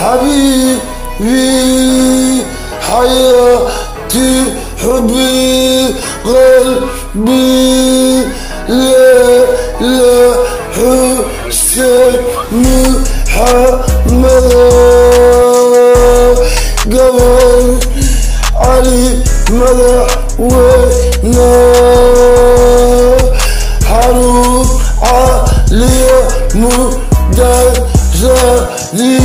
حبيبي حياتي حبي قلبي لا لا حسين محمد قبل علي مدح ونا حروب عالية مدد زادي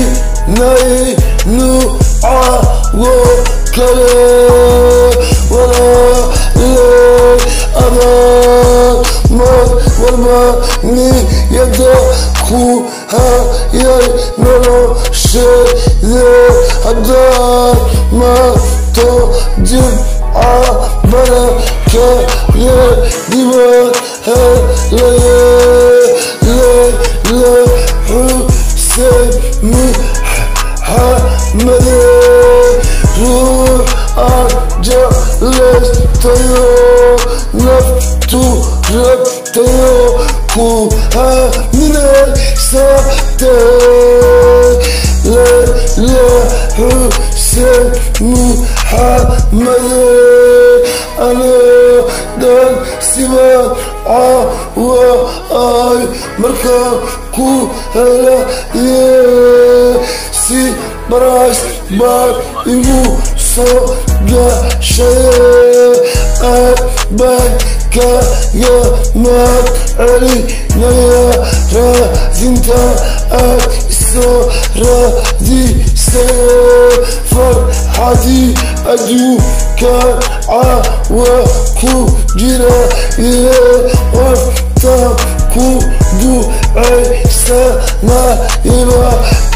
Nay, nu, a, wo, kare, wala, ile, ada, mat, varma, ni, ya da, ku, ha, yay, nara, şey, ye, hada, ma, to, cim, a, bara ke, ye, divan, he, le, le, le, le, Hüseyin, مليء روح أجلس تيو نفتو رب تيو كوها من السبتة ليلى حسين محمد أنا دان سماء عواي مركب كوها لا يسير رادي سفر حدي أدو كان عاوكو جرا إلى وقتا كودو عيسى ما إلى تهيا وإلى ما هدي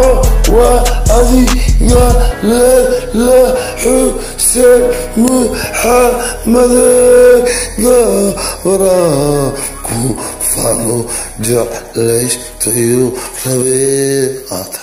وكعو وأذي يا لا لا حسين محمد يا وراكو فانو جعلش تيو ربيعات